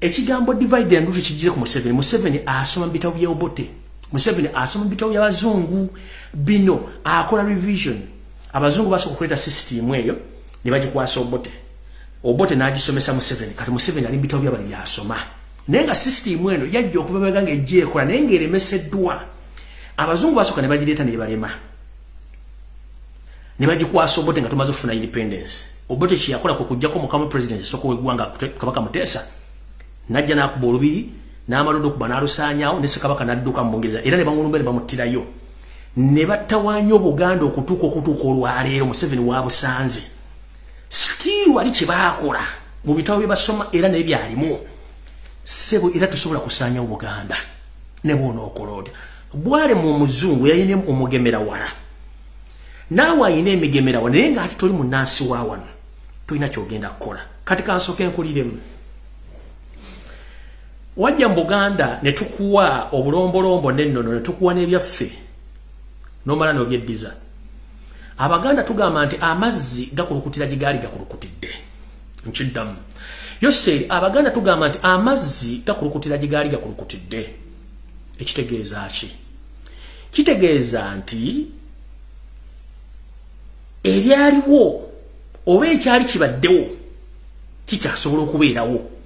ekigambo divide and rule kigize ku museveni. Museveni asoma bitabo byeobote museveni asoma bitabo byabazungu bino akola revision. Abazungu basoka okuleeta system eyo ne bagikwasa obote. Obote n'agisomesa museveni. Kati museveni ali bitabo byabali byasoma. Naye nga system eno yajja okuva bega nga ejja ekola naye ng'eremeseddwa. Abazungu basooka ne bagireeta ne balema. Ne bagikwasa obote nga tumaze okufuna independence. Obote kyeyakola kwe kujjako mukamu president esooka w'eggwanga kabaka muteesa najja n'akuba olubiri n'amalodo okuba n'alusaanyaawo ne ssekabaka n'adduka mu bungereza era ne bamulumba ne bamuttirayo ne battawaanya obuganda okutuuka okutuuka olwaleero museveni wabusanze sitiiru wali kye baakola mu bitabo bye basoma era naye byalimu. Sebo era tosobola kusaanyawo buganda. Ne bwonookola otya bwale mu omuzungu yayina omugemera wala. Naawe ayina emigemera wala naye ngaati toli munansi wa wano tolina kyogenda kukola. Kati kansooka enkuliremu wajja mu buganda ne tukuwa obulombolombo n'ennono ne tukuwa n'ebyaffe nomala n'obyeddiza. Abaganda tugamba nti amazzi gakulukutira gye gaali gakulukutidde nkiddamu. Yoseeri abaganda tugamba nti amazzi gakulukutira gye gaali gakulukutidde. Ekitegeeza ki? Kitegeeza nti ebyaliwo oba ekyali kibaddewo kikyasobola okubeerawo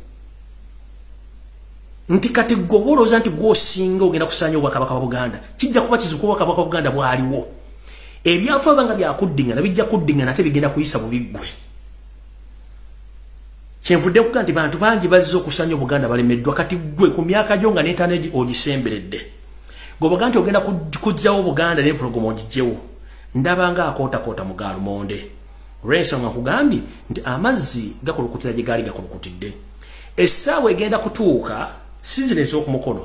nti kati gwe oba olowooza nti gwosinga ogenda kusaanya obwakabaka bwa buganda kijja kuba kizibu obwakabaka bwa buganda bwaliwo. Ebyafa banga byakuddingana bijja kuddingana ate bigenda kuyisa bubiggwe kyenvudde kuga nti bantu bangi bazze okusaanya obuganda balemeddwa kati gwe ku myaka gyo nga nentaana ogisemberedde gwe obaga nti ogenda kujjawo obuganda n'empologoma ogijjewo ndabanga akootakoota mu gaalumonde olw'ensonga nkugambye nti amazzi gakulukutira gye gaali gakulukutidde essaawa egenda kutuuka sizinesi okumukono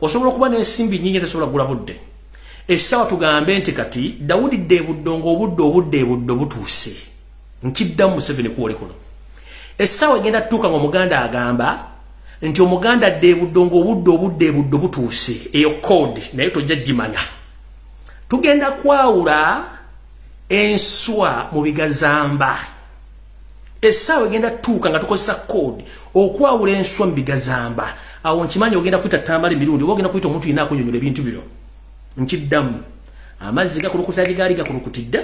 osobola okuba n'ensimbi nyingi tesobola kugula budde. Essaawa tugambe nti kati dawudi ddeebuddo ng'obudde obudde ebuddo butuuse. Nkiddamu museveni kuwoli kuno. Essaawa egenda tutuuka ng'omuganda agamba nti omuganda ddeebuddo ng'obudde obudde ebuddo butuuse. Eyo kode naye tojja gimanya tugenda kwawula enswa mu bigazamba essaawa egenda tutuuka nga tukozesa kode okwawula enswa mu bigazamba. Awo nkimanyi ogenda kuyita tambala emirundi oba ogenda kuyita omuntu yina akunyonyola ebintu bino? Nkiddamu. Amazzi gakulukutira gye gaali gakulukutidde.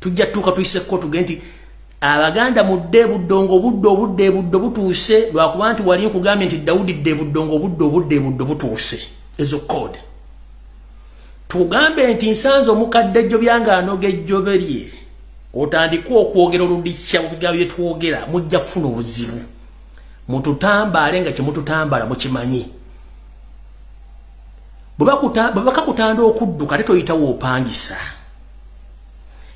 Tujja tutuuka tuyiseko tuge nti abaganda mudde buddongo obudde obudde ebuddo butuuse. Lwakuba nti wali nkugambye nti dawudi dde buddongo obudde obudde ebuddo butuuse. Ezo kode tugambe nti nsanze omukadde ejjo byanga anoga ejjobe lye otandike okwogera oludikya mu bigambo bye twogera mujja kufuna obuzibu. Mututambaale nga kyemututambala mukimanyi. Bwe bakakutanda okudduka ate toyitawo opangisa.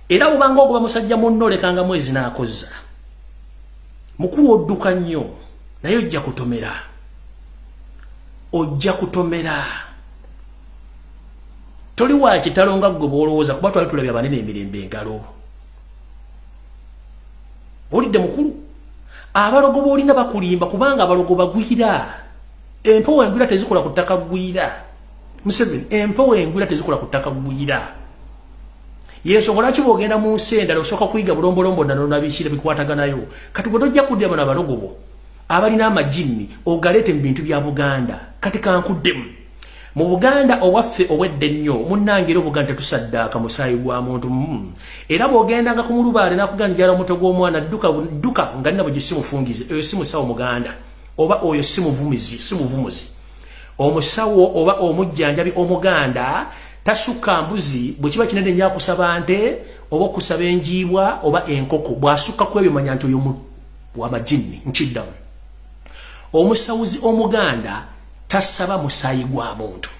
Era bwobanga ogoba musajja munno olekanga mwezi n'akozza. Mukulu odduka nnyo naye ojja kutomera. Ojja kutomera toli wa kitalo nga ggwe bwolowooza kuba twali tulabye abanene emirembe engalo. Olidde mukulu. Abalogo boolina bakulimba kubanga abalogo bagwira. Empewo engwira tezikola ku ttaka gwira museveni. Empewo engwira tezikola ku ttaka gwira yensonga lwaki bwogenda mu nsi endala osooka kuyiga bulombolombo ndala nabikira bikwataganayo? Kati gwe tojja kudda bano abalogo bo abalina amajinni ogaleete mu bintu bya buganda. Kati kankuddemu mu buganda owaffe obwedde ennyo munnange era obuganda tetusaddaaka musaayi gwa muntu mm. era bw'ogendanga ku mulubaale nakuganijala omutwe gw'omwana dduka nga nina bwe gisimufungize eyo si musawo muganda oba oyo si muvumizi si muvumuzi omusawo oba omujjanjabi omuganda tasukka mbuzi bwe kiba kinene nnyo akusaba nte oba okusaba enjiibwa oba enkoko bw'asukka ku ebyo manya nti oyo wamajinni nkiddamu omusawuzi omuganda tasaba musaayi gwa muntu.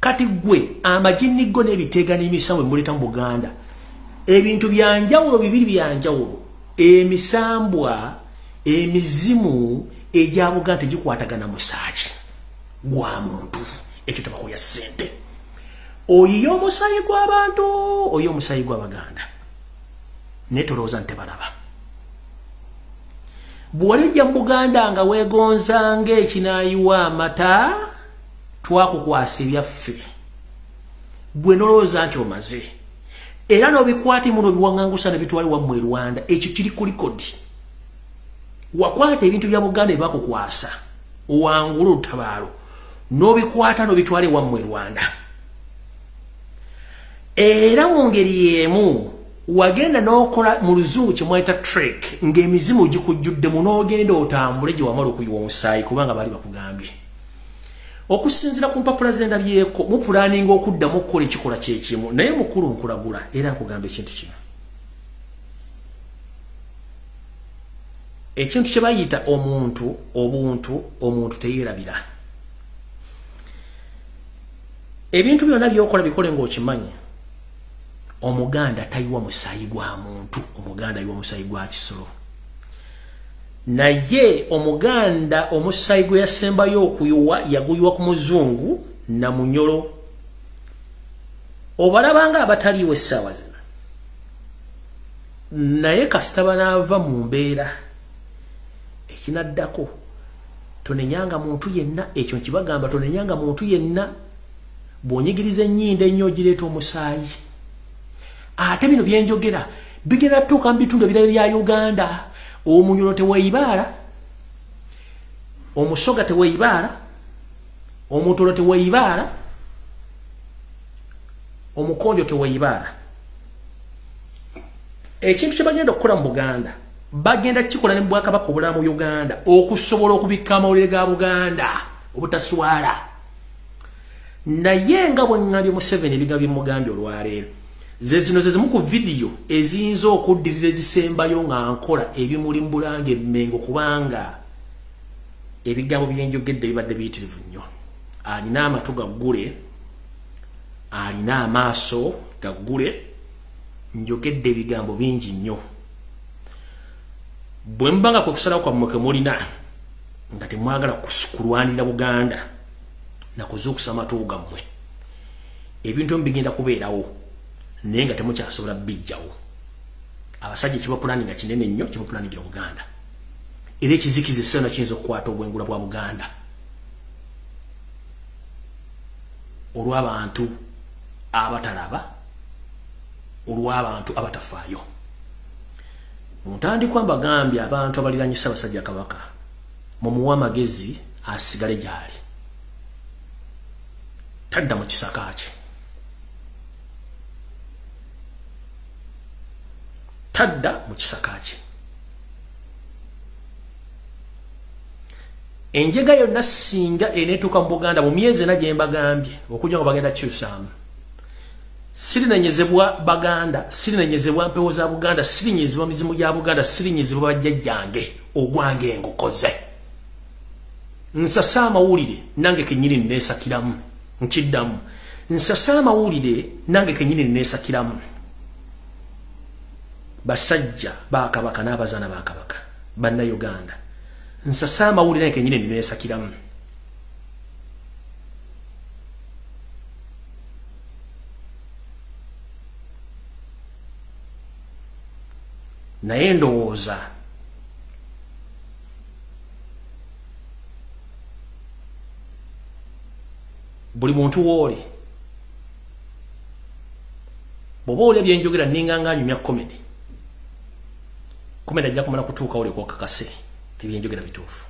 Kati gwe amajinni go n'ebiteega n'emisambo emuleta mu buganda ebintu byanjawulo bibiri byanjawulo emisambwa emizimu egya buganda tegikwatagana musaaki gwa muntu. Ekyo tebakulya ssente. Oyiyo omusaayi gw'abantu oyo omusaayi gw'abaganda naye tolowooza nti tebalaba bw'olijja mu buganda nga weegonza ng'ekinaayiwa amata twakukwasa ebyaffe. Gwe nolowooza nti omaze era n'obikwata emu n'obiwaŋŋangusa ne bitwale wammwe rwanda ekyo kiri ku likodi. Wakwata ebintu bya buganda ebakukwasa owangula olutabaalo n'obikwata n'obitwale wammwe rwanda. Era mu ngeri y'emu wagenda n'okola mu luzungu kye mwayita trek ng'emizimu gikujjuddemu n'ogenda otambule gye wamala okuyiwa omusaayi kubanga baali bakugambye. Okusinzira ku mpapula zendabyeko mupulaninga okuddamu okukola ekikola kyekimu naye mukulu nkulagula era nkugamba ekintu kino. Ekintu kye bayita omuntu obuntu omuntu teyeerabira ebintu byonna byokola bikole ngaokimanyi omuganda tayiwa musaayi gwa muntu omuganda ayiwa musaayi gwa kisolo. Naye omuganda omusayi gwe yasembayo okuyiwa yaguyiwa ku muzungu na munyolo. Obalabanga abataliiwo essaawa zino. Naye kasita banaava mu mbeera ekinaddako tonenyanga muntu yenna ekyo nkibagamba tonenyanga muntu yenna bw'onyigiriza ennyindo ennyo ogireeta omusaayi ate bino byenjogera bigenda tuuka mu bitundu ebirala bya uganda. Omunyolo teweibaala omusoga teweibaala omutolo teweibaala omukonjo teweibaala ekintu kyebagenda okukola mu buganda bagenda kikola ne mubwakabaka obulala mu uganda okusobola okubikka amawulire ga buganda obutaswala. Naye nga bweŋambye museveni ebigambo byemugambye olwaleero zezino zezimu ku vidiyo eziyinza okuddirira ezisembayo nga nkola ebimuli mbulanga emmengo kubanga ebigambo byenjogedde bibadde biyitirivu nnyo. Alina amatu gaggule alina amaaso gaggule njogedde ebigambo bingi nnyo. Bwe mba nga kwekusalawo kwammwe kemulina nga temwagala kulwanirira buganda nakuzuukusa amatu gammwe. Ebintu emu bigenda kubeerawo naye nga temukyasobola bijjawo abasajja ekibapulani nga kinene nnyo kibapulaningira buganda. Era ekizikiza essana kiyinza okukwata obwengula bwa buganda. Olw'abantu abatalaba olw'abantu abatafaayo. Muntandikwa mbagambye abantu abaliranyisa abasajja kabaka mumuwa amagezi asigale gyali. Tadda mu kisaka kye tadda mu kisaka kye. Enjega yonna singa eneetuuka mu buganda mu myezi ena gye mbagambye okujja nga bagenda kyusaamu sirinenyezebwa baganda sirinenyezebwa mpewo za buganda sirinyezebwa mizimu gya buganda sirinyezebwa bajjajjange ogwange ngukoze. Nsasa amawulire nange kenyini neesakiramu nkiddamu. Nsasa amawulire nange kenyini neesakiramu basajja bakabaka n'abazaana bakabaka bannayuganda. Nsasa amawulire kenyini nineesakiramu naye ndowooza buli muntu wooli bw'oba olya byenjogera ningangaanyumya komedi kumena ajja kumala kutuuka oli kwokakase tebyenjogera bituufu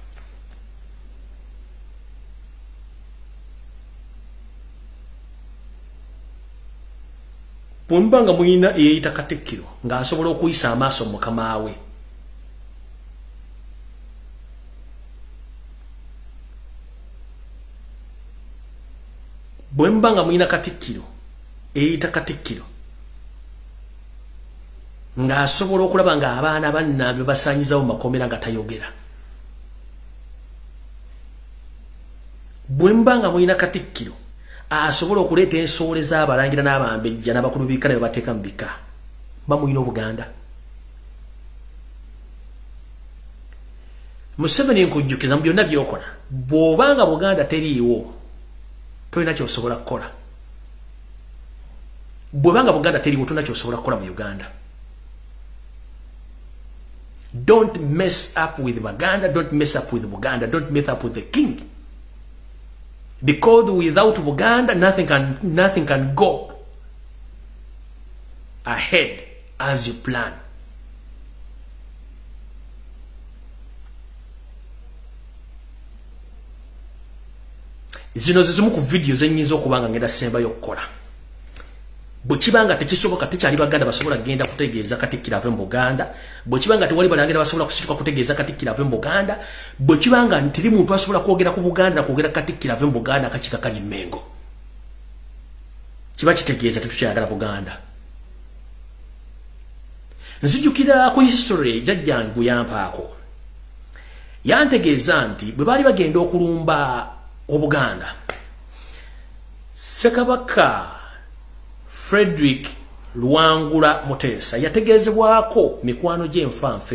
bwemuba nga mulina eyeyita katikkiro ng'asobola okuyisa amaaso mukama we bwemuba nga mulina katikkiro eyeyita katikkiro ng'asobola okulaba ng'abaana bannabyo basanyizawo makomera nga tayogera. Bwe mba nga mulina katikkiro asobola okuleeta ensoole z'abalangira n'abambejja n'abakulu bika ne babateeka mu bika. Mba mulina obuganda. Museveni nkujjukiza mu byonna byokola. Bw'obanga buganda teriiwo tolina kyosobola kukola. Bwebanga buganda teriiwo tolina kyosobola kukola mu uganda Don't mess up with Baganda. Don't mess up with Buganda. Don't mess up with the king. Because without Buganda, nothing can, nothing can go. ahead as you plan zino zizimu ku zenyizo zenyinza okuba nga ngenda sembayo okukola bwe kiba nga tekisoboka tekyali baganda basobola kgenda kutegeeza katikkiro ave mu buganda. Bwe kiba nga tewali balangira basobola kusituka kutegeeza katikkiro ave mu buganda. Bwe kiba nga tiri muntu asobola kwogera ku buganda nakwogera katikkiro ave mu buganda akakika kali mmengo kiba kitegeeza tetukyayagala buganda. Nzijukira ku history jajjange guyampaako yantegeeza nti bwe baali bagenda okulumba obuganda sekabaka frederick lwangula muteesa yategezebwako mikwano gy'enfanfe